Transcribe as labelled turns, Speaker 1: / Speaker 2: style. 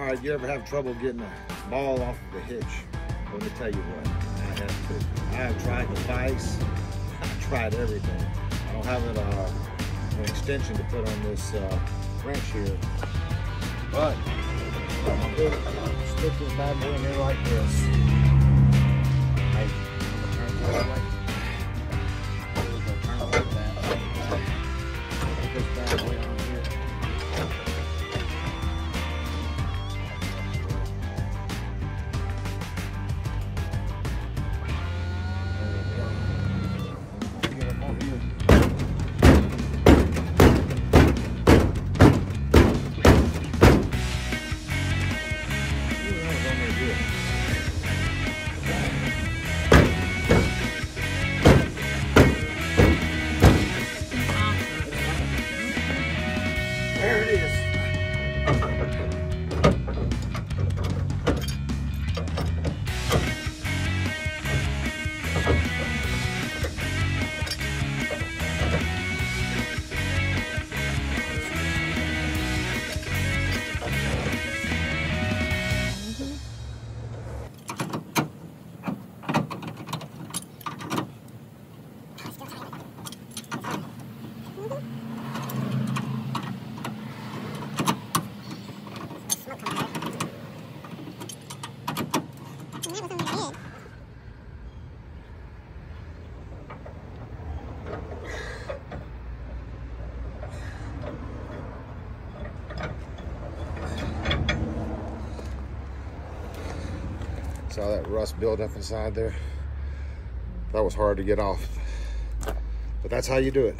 Speaker 1: All right, you ever have trouble getting a ball off the hitch? Let me tell you what, I have to. I have tried the vise. I tried everything. I don't have an, uh, an extension to put on this uh, wrench here, but I'm gonna stick this bad boy in here like this. There it is. Saw that rust build up inside there. That was hard to get off. But that's how you do it.